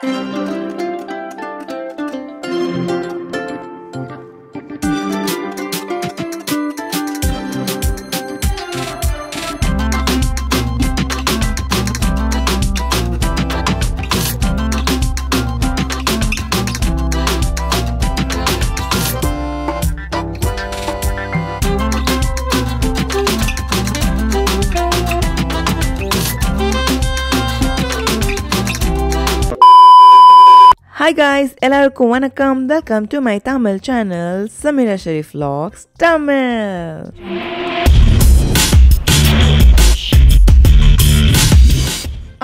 Música hi guys எல்லாருக்கும் வணக்கம் welcome to my Tamil channel Sameera Sharif vlogs Tamil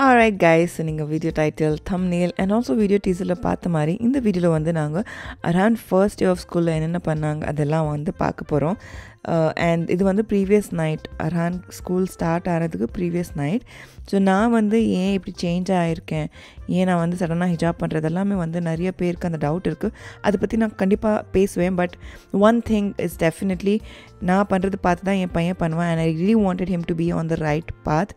alright guys நீங்கள் video title thumbnail and also video டீசரில் பார்த்த மாதிரி இந்த வீடியோவில் வந்து நாங்கள் அரௌண்ட் ஃபர்ஸ்ட் டே ஆஃப் ஸ்கூலில் என்னென்ன பண்ணாங்க அதெல்லாம் வந்து பார்க்க போகிறோம் Uh, அண்ட் இது வந்து previous night Arhan school start ஆகிறதுக்கு ப்ரீவியஸ் நைட் ஸோ நான் வந்து ஏன் இப்படி சேஞ்ச் ஆகிருக்கேன் ஏன் நான் வந்து சடனாக ஹிஜாப் பண்ணுறது எல்லாமே வந்து நிறைய பேருக்கு அந்த டவுட் இருக்குது அதை பற்றி நான் கண்டிப்பாக பேசுவேன். But one thing is definitely நான் பண்ணுறது பார்த்து தான் என் பையன் பண்ணுவான். And I really wanted him to be on the right path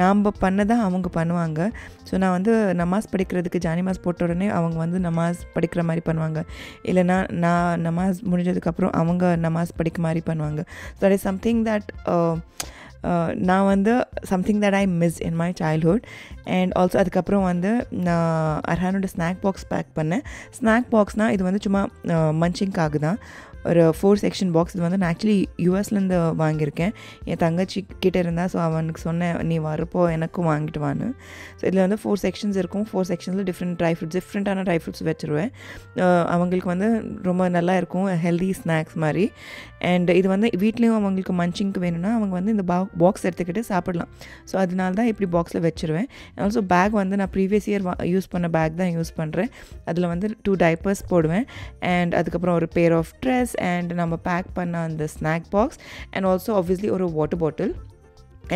நாம் பண்ண தான் அவங்க பண்ணுவாங்க. ஸோ நான் வந்து நமாஸ் படிக்கிறதுக்கு ஜானிமாஸ் போட்ட உடனே அவங்க வந்து நமாஸ் படிக்கிற மாதிரி பண்ணுவாங்க. இல்லைனா நான் நமாஸ் முடிஞ்சதுக்கப்புறம் அவங்க நமாஸ் படிக்க மாதிரி பண்ணுவாங்க. So that is something that நான் வந்து something that I miss in my childhood and also அதுக்கப்புறம் வந்து நான் அர்ஹானோட ஸ்நாக் பாக்ஸ் பேக் பண்ணேன். ஸ்நாக் பாக்ஸ்னால் இது வந்து சும்மா uh, மஞ்சிங்காக தான். ஒரு ஃபோர் செக்ஷன் பாக்ஸ் இது வந்து நான் ஆக்சுவலி யூஎஸ்லேருந்து வாங்கியிருக்கேன். என் தங்கச்சி கிட்டே இருந்தால் ஸோ அவனுக்கு சொன்னேன் நீ வரப்போ எனக்கும் வாங்கிட்டு வான்னு. ஸோ இதில் வந்து ஃபோர் செக்ஷன்ஸ் இருக்கும். ஃபோர் செக்ஷன்ஸில் டிஃப்ரெண்ட் ட்ரை ஃப்ரூட்ஸ் டிஃப்ரெண்ட்டான ட்ரை ஃப்ரூட்ஸ் வச்சுருவேன். அவங்களுக்கு வந்து ரொம்ப நல்லா இருக்கும் ஹெல்தி ஸ்நாக்ஸ் மாதிரி. அண்ட் இது வந்து வீட்லேயும் அவங்களுக்கு மஞ்சிங்க்கு வேணும்னா அவங்க வந்து இந்த பா பாக்ஸ் எடுத்துக்கிட்டு சாப்பிடலாம். ஸோ அதனால தான் இப்படி பாக்ஸில் வச்சுருவேன். ஆல்சோ பேக் வந்து நான் ப்ரீவியஸ் இயர் யூஸ் பண்ண பேக் தான் யூஸ் பண்ணுறேன் அதில் வந்து டூ டைப்பர்ஸ் போடுவேன். அண்ட் அதுக்கப்புறம் ஒரு பேர் ஆஃப் ட்ரெஸ் அண்ட் நம்ம பேக் பண்ண அந்த snack box and also obviously ஒரு water bottle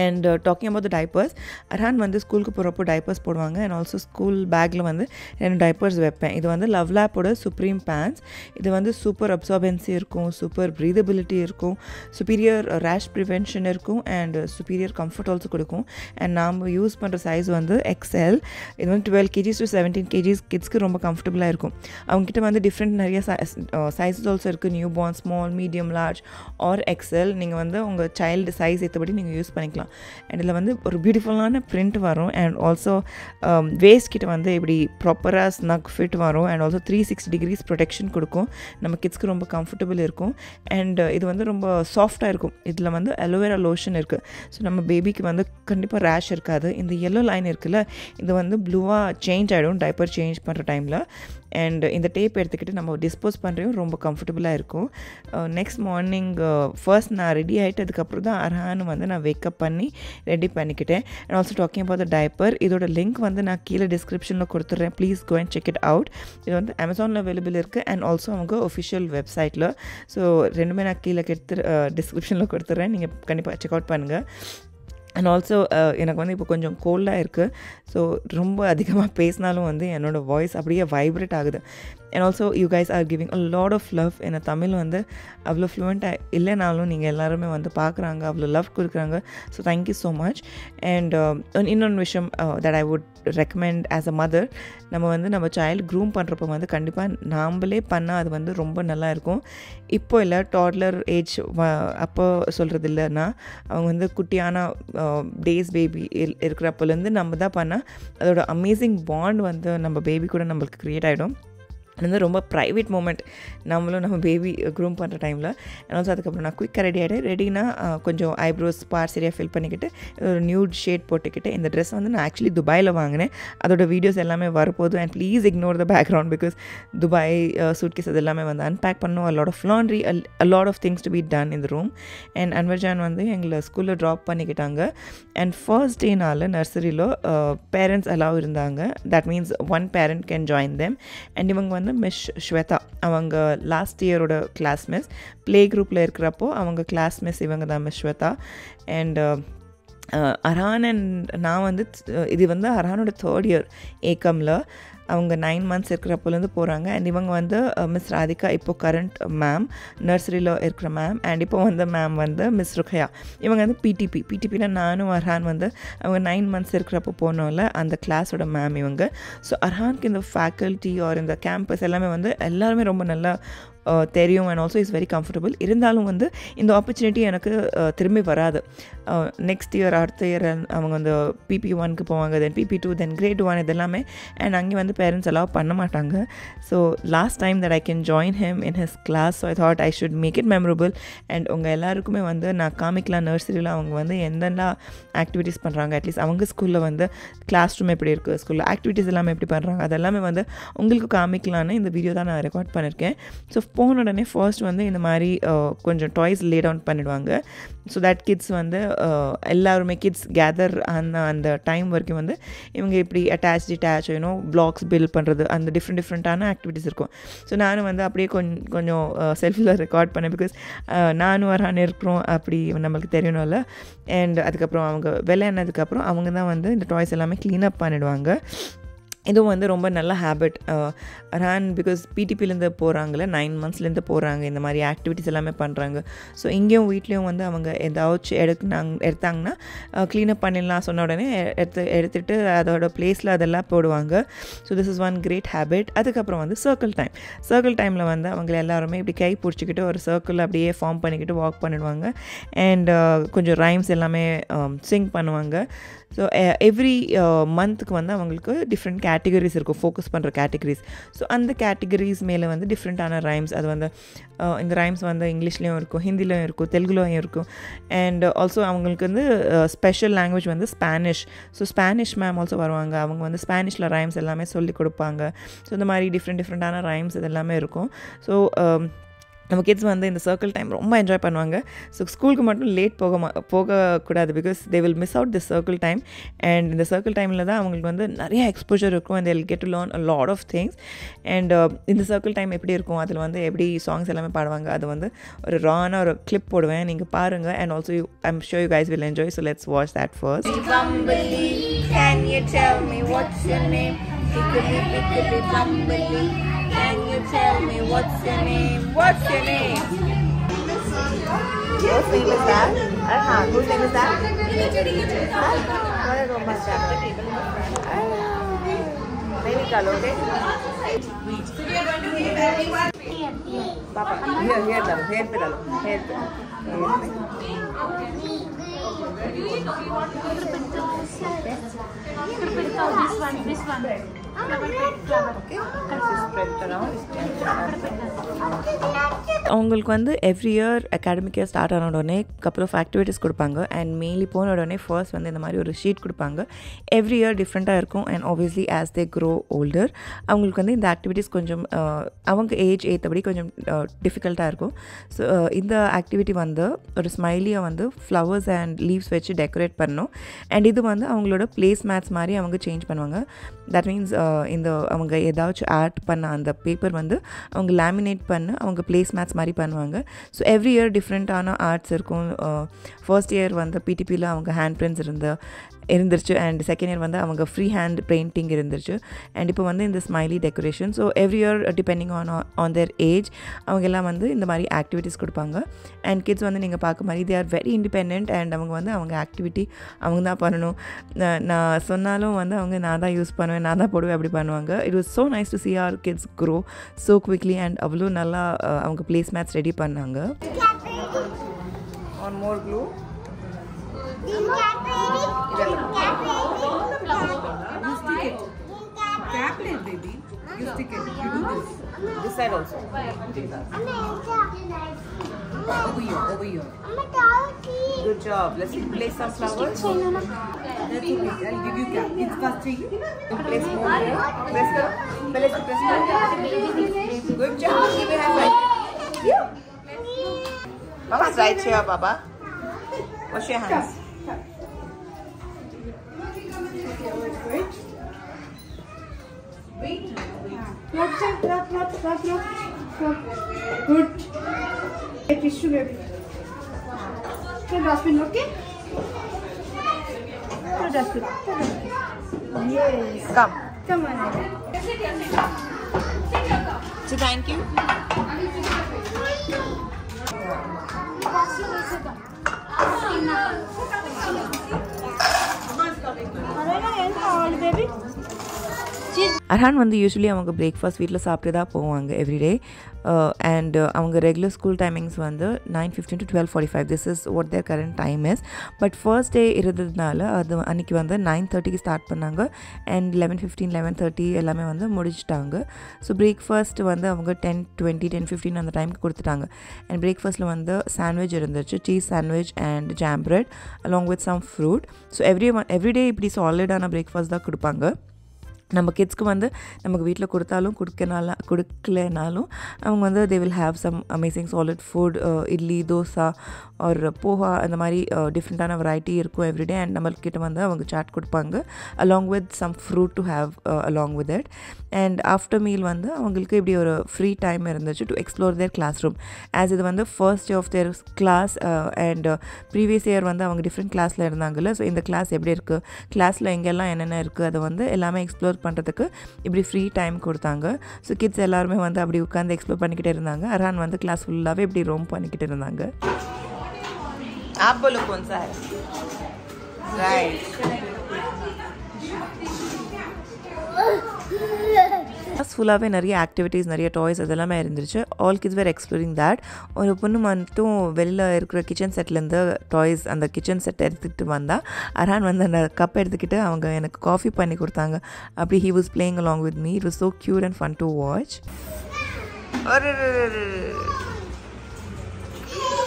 and talking about the diapers Arhan வந்து ஸ்கூலுக்கு போகிறப்போ டைப்பர்ஸ் போடுவாங்க. அண்ட் ஆல்சோ ஸ்கூல் பேக்கில் வந்து ரெண்டு டைப்பர்ஸ் வைப்பேன். இது வந்து லவ் லேப்போட சுப்ரீம் பேண்ட்ஸ் இது வந்து சூப்பர் அப்சார்பன்சி இருக்கும் சூப்பர் ப்ரீதபிலிட்டி இருக்கும் சுப்பீரியர் ரேஷ் ப்ரிவென்ஷன் இருக்கும் அண்ட் சுப்பீரியர் கம்ஃபர்ட் ஆல்சோ கொடுக்கும். அண்ட் நாம் யூஸ் பண்ணுற சைஸ் வந்து எக்ஸ்எல் இது வந்து twelve kgs to seventeen kgs கிட்ஸ்க்கு ரொம்ப கம்ஃபர்டபுளாக இருக்கும். அவங்ககிட்ட வந்து டிஃப்ரெண்ட் நிறைய சைஸஸ் ஆல்சோ இருக்குது newborn small medium large or XL நீங்கள் வந்து உங்கள் சைல்டு சைஸ் ஏற்றபடி நீங்கள் யூஸ் பண்ணிக்கலாம். அண்ட் இதில் வந்து ஒரு பியூட்டிஃபுல்லான பிரிண்ட் வரும். அண்ட் ஆல்சோ வேஸ்ட் கிட்ட வந்து இப்படி ப்ராப்பராக ஸ்னக் ஃபிட் வரும். And also three six degrees protection கொடுக்கும். நம்ம கிட்ஸ்க்கு ரொம்ப கம்ஃபர்டபுள் இருக்கும். அண்ட் uh, இது வந்து ரொம்ப சாஃப்டாக இருக்கும். இதில் வந்து அலோவேரா லோஷன் இருக்குது ஸோ நம்ம பேபிக்கு வந்து கண்டிப்பாக ரேஷ் இருக்காது. இந்த எல்லோ லைன் இருக்குல்ல இது வந்து ப்ளூவாக சேஞ்ச் ஆகிடும் டைப்பர் சேஞ்ச் பண்ணுற டைமில் அண்ட் இந்த டேப் எடுத்துக்கிட்டு நம்ம டிஸ்போஸ் பண்ணுறையும் ரொம்ப கம்ஃபர்டபுளாக இருக்கும். நெக்ஸ்ட் மார்னிங் ஃபர்ஸ்ட் நான் ரெடி ஆகிட்டு அதுக்கப்புறம் தான் அர்ஹான்னு வந்து நான் வேக்கப் பண்ணி ரெடி பண்ணிக்கிட்டேன். And also talking about the diaper இதோட லிங்க் வந்து நான் கீழே டிஸ்கிரிப்ஷனில் கொடுத்துட்றேன் please go and check it out இது வந்து அமேசானில் அவைலபிள் இருக்குது அண்ட் ஆல்சோ அவங்க ஒஃபிஷியல் வெப்சைட்டில் ஸோ ரெண்டுமே நான் கீழே கெடுத்து uh, டிஸ்கிரிப்ஷனில் கொடுத்துட்றேன் நீங்கள் கண்டிப்பாக செக் அவுட் பண்ணுங்கள் அண்ட் ஆல்சோ uh, எனக்கு வந்து இப்போ கொஞ்சம் கோல்டாக இருக்குது ஸோ ரொம்ப அதிகமாக பேசினாலும் வந்து என்னோடய வாய்ஸ் அப்படியே வைப்ரேட் ஆகுது. And also you guys are giving a lot of love என்னை தமிழ் வந்து அவ்வளோ ஃப்ளூவெண்ட்டாக இல்லைனாலும் நீங்கள் எல்லாருமே வந்து பார்க்குறாங்க அவ்வளோ லவ் கொடுக்குறாங்க. So thank you so much and இன்னொன்று விஷயம் that I would recommend as a mother நம்ம வந்து நம்ம சைல்டு க்ரூம் பண்ணுறப்போ வந்து கண்டிப்பாக நாம்ளே பண்ணால் அது வந்து ரொம்ப நல்லா இருக்கும். இப்போ இல்லை டாட்லர் ஏஜ் அப்போ சொல்கிறது இல்லைன்னா அவங்க வந்து குட்டியான uh, டேஸ் பேபி இருக்கிறப்போலேருந்து நம்ம தான் பண்ணால் அதோட அமேசிங் பாண்ட் வந்து நம்ம பேபி கூட நம்மளுக்கு க்ரியேட் ஆகிடும் அது வந்து ரொம்ப ப்ரைவேட் மூமெண்ட் நம்மளும் நம்ம பேபி க்ரூம் பண்ணுற டைமில் அண்ட் ஆல்சோ அதுக்கப்புறம் நான் குயிக்காக ரெடி ஆகிட்டு ரெடினா கொஞ்சம் ஐப்ரோஸ் பார் சரியாக ஃபில் பண்ணிக்கிட்டு ஒரு நியூட் ஷேட் போட்டுக்கிட்டு இந்த ட்ரெஸ் வந்து நான் ஆக்சுவலி துபாயில் வாங்கினேன். அதோட வீடியோஸ் எல்லாமே வரப்போதும் and please ignore the background because Dubai suitcase அது எல்லாமே வந்து அன்பேக் பண்ணும். A lot of laundry a lot of things to be done இந்த ரூம் அண்ட் அன்வர்ஜான் வந்து எங்களை ஸ்கூலில் ட்ராப் பண்ணிக்கிட்டாங்க. அண்ட் ஃபர்ஸ்ட் டேனால் நர்சரியில் பேரண்ட்ஸ் அலாவ் இருந்தாங்க. That means one parent can join them and இவங்க வந்து வந்து மிஸ் ஸ்வேதா அவங்க லாஸ்ட் இயரோட கிளாஸ் மிஸ் ப்ளே குரூப்பில் இருக்கிறப்போ அவங்க கிளாஸ் மிஸ் இவங்க தான் miss Shweta and Aaron and நான் வந்து இது வந்து அரானோட தேர்ட் இயர் ஏக்கமில் அவங்க நைன் மந்த்ஸ் இருக்கிறப்போலேருந்து போகிறாங்க அண்ட் இவங்க வந்து மிஸ் ராதிகா இப்போது கரண்ட் மேம் நர்சரியில் இருக்கிற மேம் அண்ட் இப்போ வந்து மேம் வந்து மிஸ் ருக்கையா இவங்க வந்து பிடிபி பிடிபியில் நானும் அர்ஹான் வந்து அவங்க நைன் மந்த்ஸ் இருக்கிறப்போ போனோம்ல அந்த கிளாஸோட மேம் இவங்க. ஸோ அர்ஹானுக்கு இந்த ஃபேக்கல்ட்டி ஆர் இந்த கேம்பஸ் எல்லாமே வந்து எல்லாருமே ரொம்ப நல்லா தெரியும் and also is very comfortable இருந்தாலும் வந்து இந்த ஆப்பர்ச்சுனிட்டி எனக்கு திரும்பி வராது. நெக்ஸ்ட் இயர் அடுத்த இயர் அவங்க வந்து பிபி ஒனுக்கு போவாங்க then PP two then grade one இதெல்லாமே அண்ட் அங்கே வந்து பேரண்ட்ஸ் அலோவ் பண்ண மாட்டாங்க. So last time that I can join him in his class so I thought I should make it memorable and உங்கள் எல்லாருக்குமே வந்து நான் காமிக்கலாம் நர்சரியில் அவங்க வந்து எந்தெல்லாம் ஆக்டிவிட்டீஸ் பண்ணுறாங்க அட்லீஸ்ட் அவங்க ஸ்கூலில் வந்து கிளாஸ் ரூம் எப்படி இருக்குது ஸ்கூலில் ஆக்டிவிட்டீஸ் எல்லாமே எப்படி பண்ணுறாங்க அதெல்லாமே வந்து உங்களுக்கு காமிக்கலான்னு இந்த வீடியோ தான் நான் ரெக்கார்ட் பண்ணியிருக்கேன் ஸோ போன உடனே ஃபர்ஸ்ட் வந்து இந்த மாதிரி கொஞ்சம் டாய்ஸ் லே டவுன் பண்ணிடுவாங்க. ஸோ தட் கிட்ஸ் வந்து எல்லாருமே கிட்ஸ் கேதர் அந்த அந்த டைம் வரைக்கும் வந்து இவங்க இப்படி attach detach you know blocks build பண்ணுறது அந்த டிஃப்ரெண்ட் டிஃப்ரெண்ட்டான ஆக்டிவிட்டீஸ் இருக்கும். ஸோ நானும் வந்து அப்படியே கொஞ்சம் கொஞ்சம் செல்ஃபில் ரெக்கார்ட் பண்ணேன் பிகாஸ் நானும் வரான்னு இருக்கிறோம் அப்படி நம்மளுக்கு தெரியணும்ல. அண்ட் அதுக்கப்புறம் அவங்க விளையாடினதுக்கப்புறம் அவங்க தான் வந்து இந்த டாய்ஸ் எல்லாமே க்ளீனப் பண்ணிடுவாங்க. இதுவும் வந்து ரொம்ப நல்ல ஹேபிட் ரேன் பிகாஸ் பிடிபிலேருந்து போகிறாங்களே நைன் மந்த்ஸ்லேருந்து போகிறாங்க இந்த மாதிரி ஆக்டிவிட்டிஸ் எல்லாமே பண்ணுறாங்க ஸோ இங்கேயும் வீட்லேயும் வந்து அவங்க ஏதாச்சும் எடுக்குனாங்க எடுத்தாங்கன்னா க்ளீனப் பண்ணிடலாம் சொன்ன உடனே எடுத்து எடுத்துகிட்டு அதோட ப்ளேஸில் அதெல்லாம் போடுவாங்க. So this is one great habit அதுக்கப்புறம் வந்து சர்க்கிள் டைம் சர்க்கிள் டைமில் வந்து அவங்க எல்லாருமே இப்படி கை பிடிச்சிக்கிட்டு ஒரு சர்க்கிள் அப்படியே ஃபார்ம் பண்ணிக்கிட்டு வாக் பண்ணிடுவாங்க. அண்ட் கொஞ்சம் ரைம்ஸ் எல்லாமே சிங் பண்ணுவாங்க. ஸோ எவ்ரி மந்த்துக்கு வந்து அவங்களுக்கு டிஃப்ரெண்ட் கேட்டகரிஸ் இருக்கும். ஃபோக்கஸ் பண்ணுற கேட்டகரிஸ் ஸோ அந்த கேட்டகரிஸ் மேலே வந்து டிஃப்ரெண்ட்டான ரைம்ஸ் அது வந்து uh, இந்த ரைம்ஸ் வந்து இங்கிலீஷ்லேயும் இருக்கும் ஹிந்திலையும் இருக்கும் தெலுங்குலையும் இருக்கும். அண்ட் ஆல்சோ அவங்களுக்கு வந்து uh, ஸ்பெஷல் லாங்குவேஜ் வந்து Spanish so Spanish ma'am also வருவாங்க. அவங்க வந்து ஸ்பானிஷில் ரைம்ஸ் எல்லாமே சொல்லி கொடுப்பாங்க. ஸோ இந்த மாதிரி டிஃப்ரெண்ட் டிஃப்ரெண்ட்டான ரைம்ஸ் இது எல்லாமே இருக்கும். ஸோ um, நம்ம கிட்ஸ் வந்து இந்த சர்க்கிள் டைம் ரொம்ப என்ஜாய் பண்ணுவாங்க. ஸோ ஸ்கூலுக்கு மட்டும் லேட் போக போகக்கூடாது because they will miss out the circle time and இந்த சர்க்கிள் டைமில் தான் அவங்களுக்கு வந்து நிறைய எக்ஸ்போஜர் இருக்கும். And will get to learn a lot of things and இந்த சர்க்கிள் டைம் எப்படி இருக்கும்? அதில் வந்து எப்படி சாங்ஸ் எல்லாமே பாடுவாங்க? அது வந்து ஒரு ரான ஒரு கிளிப் போடுவேன். நீங்கள் பாருங்கள் and also you I'm sure you guys will enjoy so let's watch that first Can you tell me what's your name? What's your name? Whose name is that? Uh huh. Whose name is that? Ah. Maybe color, okay? So we are going to give everyone. Papa, here, here, dalo. here, pe dalo. here. Here. This one, this one. அவங்களுக்கு வந்து every year academic year start ஆன உடனே couple of activities கொடுப்பாங்க. And mainly போன உடனே first வந்து இந்த மாதிரி ஒரு ஷீட் கொடுப்பாங்க. எவ்ரி இயர் டிஃப்ரெண்ட்டாக இருக்கும். And obviously as they grow older அவங்களுக்கு வந்து இந்த ஆக்டிவிட்டீஸ் கொஞ்சம் அவங்க ஏஜ் ஏற்றபடி கொஞ்சம் டிஃபிகல்ட்டாக இருக்கும். ஸோ இந்த ஆக்டிவிட்டி வந்து ஒரு ஸ்மைலியை வந்து ஃப்ளவர்ஸ் அண்ட் லீவ்ஸ் வச்சு டெக்கரேட் பண்ணணும். அண்ட் இது வந்து அவங்களோட பிளேஸ் மேட்ஸ் மாதிரி அவங்க சேஞ்ச் பண்ணுவாங்க. தட் மீன்ஸ் இந்த அவங்க ஏதாச்சும் ஆட் பண்ண அந்த பேப்பர் வந்து அவங்க லேமினேட் பண்ண அவங்க பிளேஸ் மேட்ச் மாதிரி பண்ணுவாங்க. ஸோ எவ்ரி இயர் டிஃப்ரெண்ட்டான ஆர்ட்ஸ் இருக்கும். ஃபர்ஸ்ட் இயர் வந்து பிடிபியில் அவங்க ஹேண்ட் பிரிண்ட்ஸ் இருந்த இருந்துருச்சு. அண்ட் செகண்ட் இயர் வந்து அவங்க ஃப்ரீ ஹேண்ட் பெயிண்டிங் இருந்துருச்சு. அண்ட் இப்போ வந்து இந்த smiley decoration so every year depending on on their age அவங்க எல்லாம் வந்து இந்த மாதிரி ஆக்டிவிட்டீஸ் கொடுப்பாங்க. அண்ட் கிட்ஸ் வந்து நீங்கள் பார்க்க மாதிரி they are very independent and அவங்க வந்து அவங்க ஆக்டிவிட்டி அவங்க தான் பண்ணணும். நான் சொன்னாலும் வந்து அவங்க நான் தான் யூஸ் பண்ணுவேன் நான் தான் போடுவேன் அப்படி பண்ணுவாங்க. It was so nice to see our kids grow so quickly and அவ்வளோ நல்லா அவங்க பிளேஸ் மேட்ச் ரெடி பண்ணாங்க one more clue Tap it, baby. You stick it. You do this. This side also. Over here. Over here. Good job. Let's place some flowers. That's okay. I'll give you cap. It's first thing. Place more here. Press the. Press the. Press the. Good job. Give me high five. Yeah. Baba's right here, Baba. Wash your hands. Rub, rub, rub, rub. Good. A tissue baby. Throw dustbin, okay? Throw dustbin. Yes. Come. Come on. Say thank you. Are you all baby? Arhan வந்து usually அவங்க breakfast வீட்டில் சாப்பிட்டு தான் போவாங்க everyday and uh, uh, அவங்க regular school timings வந்து nine fifteen to twelve forty five this is what their current time is but first day இருந்ததுனால அது அன்றைக்கி வந்து நைன் தேர்ட்டிக்கு ஸ்டார்ட் பண்ணாங்க. And eleven fifteen eleven thirty எல்லாமே வந்து முடிச்சிட்டாங்க. ஸோ பிரேக்ஃபாஸ்ட் வந்து அவங்க டென் டுவெண்ட்டி டென் ஃபிஃப்டின் அந்த டைமுக்கு கொடுத்துட்டாங்க. அண்ட் பிரேக்ஃபாஸ்ட்டில் வந்து சாண்ட்விச் இருந்துச்சு. Cheese sandwich and jam bread along with some fruit so every one everyday இப்படி சாலிடான பிரேக்ஃபாஸ்ட் தான் கொடுப்பாங்க. நம்ம கிட்ஸ்க்கு வந்து நமக்கு வீட்டில் கொடுத்தாலும் கொடுக்கனால கொடுக்கலனாலும் அவங்க வந்து they will have some amazing solid food idli dosa ஒரு போஹா அந்த மாதிரி டிஃப்ரெண்ட்டான வெரைட்டி இருக்கும் எவ்ரிடே அண்ட் நம்மக்கிட்ட வந்து அவங்க சாட் கொடுப்பாங்க. Along with some fruit to have along with it and after meal வந்து அவங்களுக்கு இப்படி ஒரு ஃப்ரீ டைம் இருந்துச்சு to explore their classroom as இது வந்து first day of their class and previous year வந்து அவங்க டிஃப்ரெண்ட் கிளாஸில் இருந்தாங்கல்ல ஸோ இந்த கிளாஸ் எப்படி இருக்குது கிளாஸில் எங்கெல்லாம் என்னென்ன இருக்குது அதை வந்து எல்லாமே எக்ஸ்ப்ளோர் எக்ஸ்ப்ளோர் பண்ணுறதுக்கு இப்படி ஃப்ரீ டைம் கொடுத்தாங்க. ஸோ கிட்ஸ் எல்லாருமே வந்து அப்படி உட்காந்து எக்ஸ்ப்ளோர் பண்ணிக்கிட்டே இருந்தாங்க. அரான் வந்து கிளாஸ் ஃபுல்லாகவே இப்படி ரோம் பண்ணிக்கிட்டு இருந்தாங்க. ஆப்பிள் சார் ரைட் ஃபுல்லாகவே நிறைய ஆக்டிவிட்டீஸ் நிறைய டாய்ஸ் அதெல்லாமே இருந்துச்சு all kids were exploring that ஒரு பொண்ணு மட்டும் வெளியில் இருக்கிற கிச்சன் செட்லேருந்து டாய்ஸ் அந்த கிச்சன் செட் எடுத்துக்கிட்டு வந்தால் அரான் வந்து அந்த கப் எடுத்துக்கிட்டு அவங்க எனக்கு காஃபி பண்ணி கொடுத்தாங்க அப்படி he was playing along with me it was so cute and fun to watch और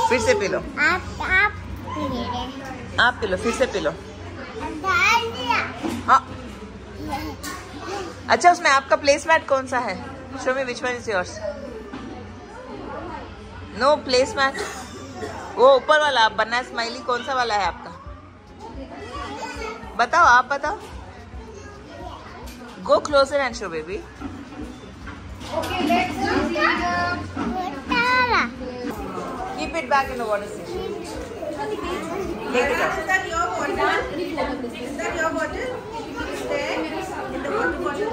फिर से पी लो आप आप मेरे आप पी लो फिर से पी लो डाल दिया हाँ अच्छा उसमें आपका प्लेस मैट कौन सा है show me which one is yours no place mat वो ऊपर वाला आप बनना स्माइली कौन सा वाला है आपका बताओ आप बताओ go closer and show baby Tara Keep it back in the water station. Take it out. Is that your bottle? Is that your bottle? There in the water bottle.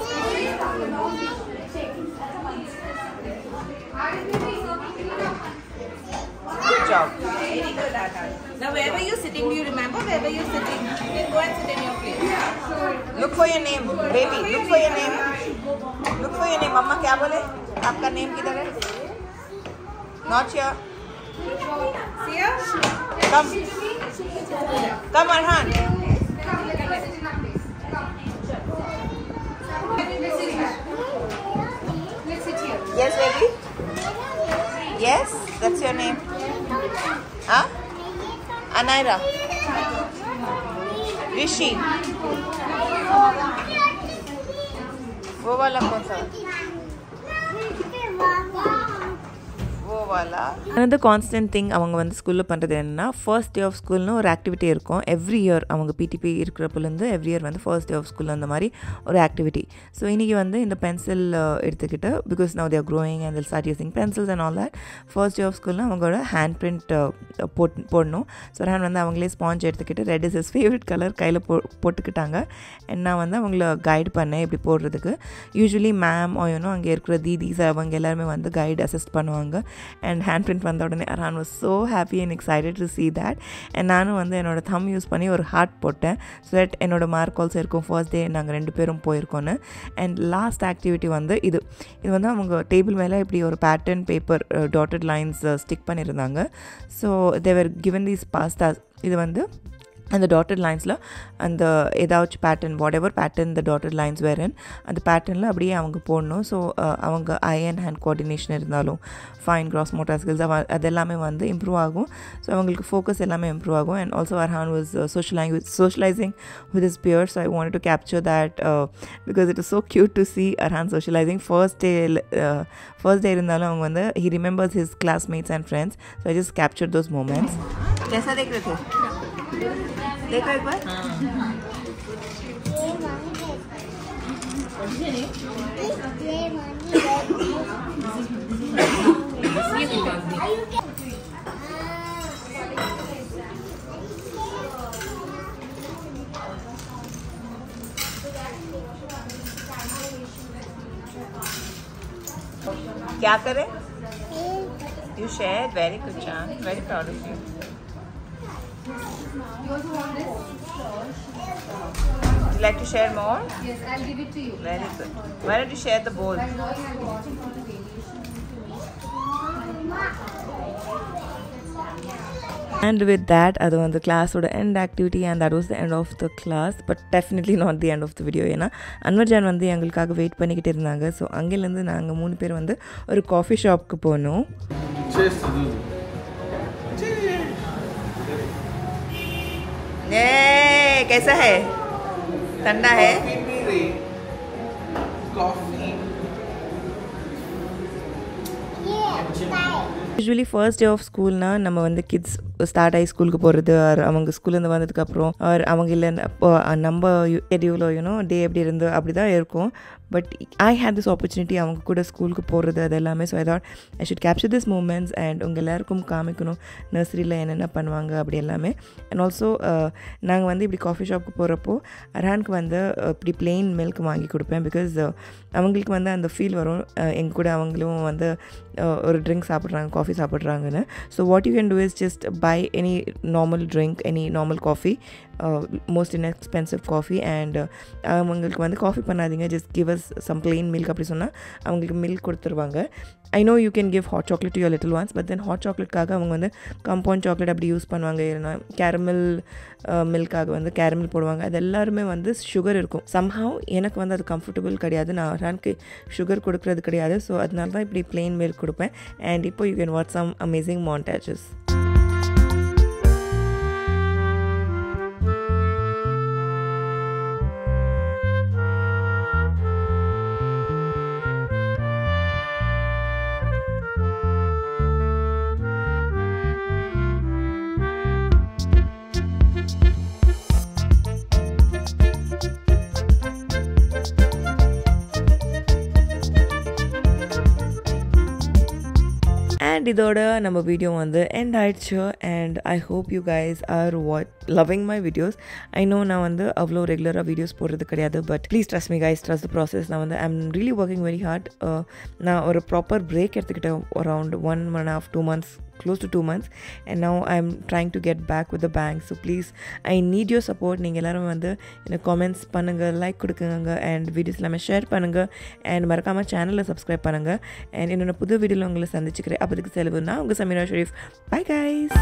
Good job. Very good, Arhan. Now, where were sitting? Do you remember where were sitting? You can go and sit in your place. Look for your name, baby. Look for your name. Look for your name. मम्मा क्या बोले? आपका name किधर है? Not here. Sia? Come. Come, Arhan. baby. Yes, that's your name. Huh? Anaira. Rishi. वो वाला कौन सा போவாளா? அனதர் கான்ஸ்டன்ட் திங் அவங்க வந்து ஸ்கூலில் பண்ணுறது என்னன்னா ஃபர்ஸ்ட் டே ஆஃப் ஸ்கூல்னு ஒரு ஆக்டிவிட்டி இருக்கும். எவ்ரி இயர் அவங்க பிடிபி இருக்கிறப்பலேருந்து எவ்ரி இயர் வந்து ஃபர்ஸ்ட் டே ஆஃப் ஸ்கூல் அந்த மாதிரி ஒரு ஆக்டிவிட்டி ஸோ இன்றைக்கி வந்து இந்த பென்சில் எடுத்துக்கிட்டு because now their growing and they'll start using pencils and all that first day of ஸ்கூல்னால் அவங்களோட ஹேண்ட் பிரிண்ட் போட் போடணும். ஸோ ஹேண்ட் வந்து அவங்களே ஸ்பாஞ்ச் எடுத்துக்கிட்டு red is is favourite colour கையில் போ போட்டுக்கிட்டாங்க. என்ன வந்து அவங்கள கைட் பண்ணேன் இப்படி போடுறதுக்கு. யூஸ்வலி மேம் ஓயனோ அங்கே இருக்கிற தீதீஸ் அவங்க எல்லாருமே வந்து கைடு அசிஸ்ட் பண்ணுவாங்க. அண்ட் ஹேண்ட் பிரிண்ட் வந்த உடனே Aran was so happy and excited to see that and நானும் வந்து என்னோட தம் யூஸ் பண்ணி ஒரு ஹார்ட் போட்டேன். ஸோ தட் என்னோட மார்க் ஆல்சோ இருக்கும். ஃபர்ஸ்ட் டே நாங்கள் ரெண்டு பேரும் போயிருக்கோன்னு அண்ட் லாஸ்ட் ஆக்டிவிட்டி வந்து இது. இது வந்து அவங்க டேபிள் மேலே இப்படி ஒரு pattern paper dotted lines stick பண்ணியிருந்தாங்க. So they were given these pastas இது வந்து அந்த டாட்டட் லைன்ஸில் அந்த ஏதாச்சும் pattern whatever pattern the dotted lines வேறன் அந்த பேட்டர்னில் அப்படியே அவங்க போடணும் ஸோ அவங்க ஐ அண்ட் ஹேண்ட் கோஆர்டினேஷன் இருந்தாலும் ஃபைன் கிராஸ் மோட்டார் ஸ்கில்ஸ் அவ அது எல்லாமே வந்து இம்ப்ரூவ் ஆகும் ஸோ அவங்களுக்கு ஃபோக்கஸ் எல்லாமே இம்ப்ரூவ் ஆகும் and also Arhaan was social socialising with is peers so I want to capture that because it is so cute to see Arhaan socialising first day first day இருந்தாலும் அவங்க வந்து he remembers his classmates and friends so I just capture those moments कैसा देख रहे थे देखो एक बार। हाँ। क्या करें? यू शेयर वेरी गुड चाँद very proud of you Would you like to share more? Yes, I'll give it to you. Very good. Why don't you share the bowl? And with that, அது வந்து கிளாஸோட end activity and that was the end of the class but definitely not the end of the video ஏன்னா Anwar John வந்து எங்களுக்காக wait பண்ணிக்கிட்டு இருந்தாங்க so அங்கேருந்து நாங்கள் மூணு பேர் வந்து ஒரு காஃபி ஷாப்க்கு போனோம் ये कैसा है ठंडा है Coffee. Usually first day of ஸ்கூல்னா நம்ம வந்து கிட்ஸ் ஸ்டார்ட் ஆகி ஸ்கூலுக்கு போகிறது ஆர் அவங்க ஸ்கூல்லேருந்து வந்ததுக்கப்புறம் ஆர் அவங்க இல்லை அப்போ நம்ம ஷெடியூலோ யூனோ டே எப்படி இருந்து அப்படி தான் இருக்கும் But I hate this opportunity அவங்க கூட ஸ்கூலுக்கு போகிறது அது எல்லாமே so I thought I should capture this moments and உங்கள் எல்லாருக்கும் காமிக்கணும். நர்சரியில் என்னென்ன பண்ணுவாங்க அப்படி எல்லாமே. அண்ட் ஆல்சோ நாங்கள் வந்து இப்படி காஃபி ஷாப்புக்கு போகிறப்போ அரானுக்கு வந்து uh, இப்படி பிளெயின் மில்க் வாங்கி கொடுப்பேன் பிகாஸ் uh, அவங்களுக்கு வந்து அந்த ஃபீல் வரும். Uh, எங்கள் கூட அவங்களும் வந்து ஒரு ட்ரிங்க் சாப்பிட்றாங்க coffee சாப்பிட்றாங்கன்னு. So what you can do is just buy any normal drink any normal coffee most inexpensive coffee and அவங்களுக்கு வந்து காஃபி பண்ணாதீங்க. Just give us some plain milk அப்படி சொன்னால் அவங்களுக்கு மில்க் கொடுத்துருவாங்க. I know you can give hot chocolate you little ones but then hot சாக்லேட்காக அவங்க வந்து compound chocolate அப்படி யூஸ் பண்ணுவாங்க. இல்லைனா கேரமில் மில்காக வந்து கேரமில் போடுவாங்க. அது எல்லாருமே வந்து சுகர் இருக்கும். சம்ஹவ் எனக்கு வந்து அது கம்ஃபர்டபுள் கிடையாது. நான் ரான்க்கு சுகர் கொடுக்கறது கிடையாது. ஸோ அதனால தான் இப்படி பிளெயின் மில்க் கொடுப்பேன். அண்ட் இப்போ you can what some amazing moustaches and இதோட நம்ம வீடியோ வந்து எண்ட் ஆயிடுச்சு. And I hope you guys are what loving my videos I know நான் வந்து அவ்வளோ ரெகுலராக வீடியோஸ் போடுறது கிடையாது but please trust me guys trust process நான் வந்து I'm really working very hard நான் ஒரு ப்ராப்பர் பிரேக் எடுத்துக்கிட்டேன் around one one half two months close to two months. And now i'm trying to get back with the bank. So please i need your support. நீங்கள் எல்லாரும் வந்து எனக்கு comments பண்ணுங்கள் like கொடுக்குங்க and videos எல்லாமே share பண்ணுங்கள் and மறக்காமல் சேனலில் சப்ஸ்கிரைப் பண்ணுங்கள் அண்ட் என்னோட புது வீடியோவில் உங்களை சந்திச்சுக்கிறேன். அப்போதுக்கு செலவு உங்கள் சமீரா ஷெரீஃப். Bye guys